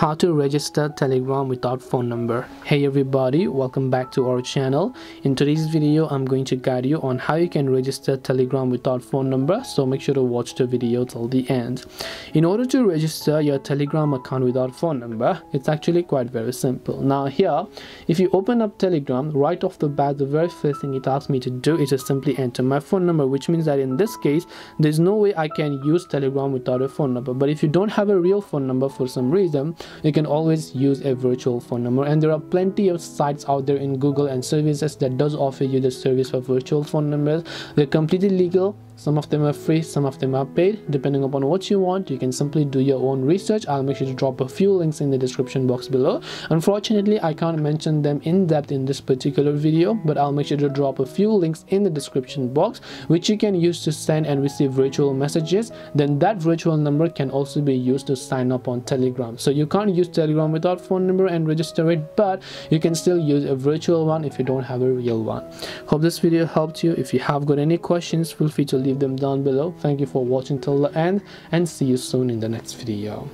how to register telegram without phone number. Hey everybody welcome back to our channel. In today's video i'm going to guide you on how you can register telegram without phone number so make sure to watch the video till the end. In order to register your telegram account without phone number it's actually quite very simple. Now here if you open up telegram right off the bat the very first thing it asks me to do is to simply enter my phone number which means that in this case there's no way i can use telegram without a phone number. But if you don't have a real phone number for some reason you can always use a virtual phone number and there are plenty of sites out there in google and services that does offer you the service for virtual phone numbers. They're completely legal some of them are free some of them are paid. Depending upon what you want you can simply do your own research. I'll make sure to drop a few links in the description box below. Unfortunately i can't mention them in depth in this particular video but i'll make sure to drop a few links in the description box which you can use to send and receive virtual messages. Then that virtual number can also be used to sign up on telegram. So you can't use telegram without phone number and register it but you can still use a virtual one if you don't have a real one. Hope this video helped you. If you have got any questions feel free to leave leave them down below. Thank you for watching till the end and see you soon in the next video